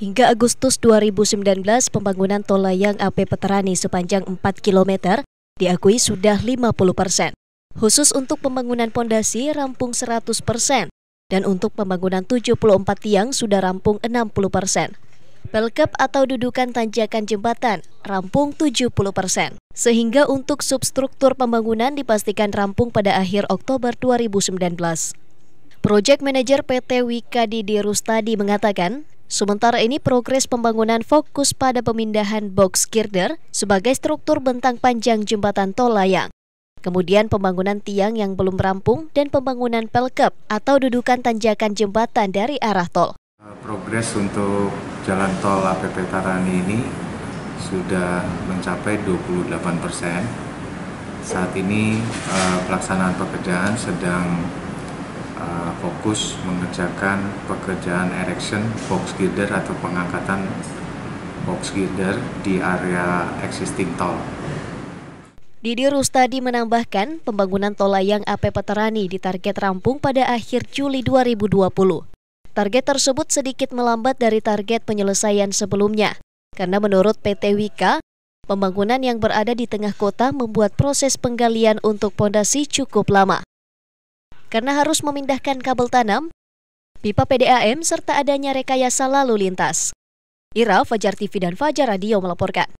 Hingga Agustus 2019, pembangunan tol layang AP Peterani sepanjang 4 km diakui sudah 50 persen. Khusus untuk pembangunan pondasi rampung 100 persen, dan untuk pembangunan 74 tiang sudah rampung 60 persen. Pelkep atau dudukan tanjakan jembatan rampung 70 persen. Sehingga untuk substruktur pembangunan dipastikan rampung pada akhir Oktober 2019. Project Manager PT Wika Didi Rustadi mengatakan, Sementara ini progres pembangunan fokus pada pemindahan box girder sebagai struktur bentang panjang jembatan tol layang. Kemudian pembangunan tiang yang belum rampung dan pembangunan pelkep atau dudukan tanjakan jembatan dari arah tol. Progres untuk jalan tol APP Tarani ini sudah mencapai 28 persen. Saat ini eh, pelaksanaan pekerjaan sedang fokus mengerjakan pekerjaan erection box girder atau pengangkatan box girder di area existing tol. Didi Rustadi menambahkan pembangunan tol layang AP Peterani ditarget rampung pada akhir Juli 2020. Target tersebut sedikit melambat dari target penyelesaian sebelumnya, karena menurut PT Wika, pembangunan yang berada di tengah kota membuat proses penggalian untuk pondasi cukup lama karena harus memindahkan kabel tanam, pipa PDAM, serta adanya rekayasa lalu lintas. Ira, Fajar TV dan Fajar Radio melaporkan.